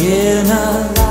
in a